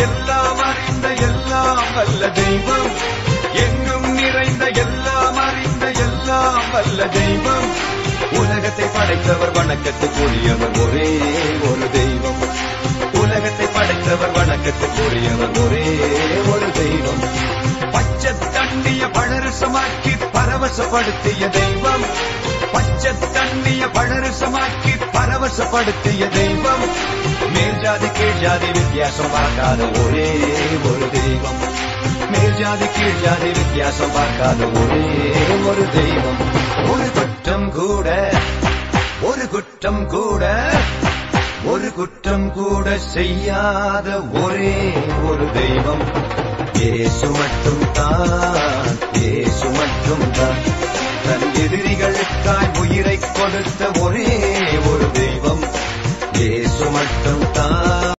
எல்லாம் அறிந்த எல்லாம் வல்ல தெய்வம். எங்கும் நிறைந்த எல்லாம் அறிந்த எல்லாம் வல்ல தெய்வம். உலகத்தை படைத்தவர் வணக்கத்துக்குரியவர் ஒரே ஒரு தெய்வம். உலகத்தை படைத்தவர் வணக்கத்துக்குரியவர் ஒரே ஒரு தெய்வம். பச்சை தண்ணிய பழரசமாக்கி பரவசப்படுத்திய தெய்வம். பச்சை தண்ணிய பழரசமாக்கி பரவசப்படுத்திய தெய்வம். மேல் ஜாதி கீழ் ஜாதி வித்தியாசம் பார்க்காத ஒரே ஒரு தெய்வம். மேல் ஜாதி கீழ் ஜாதி வித்தியாசம் பார்க்காத ஒரே ஒரு தெய்வம். ஒரு குற்றம் கூட ஒரு குற்றம் கூட ஒரு குற்றம் கூட செய்யாத ஒரே ஒரு தெய்வம். ஏசு மட்டும் தான் ஏசு மட்டும் தான். தன் எதிரிகளுக்காய் உயிரை கொடுத்த ஒரே ஒரு தெய்வம் இயேசு மட்டும் தான்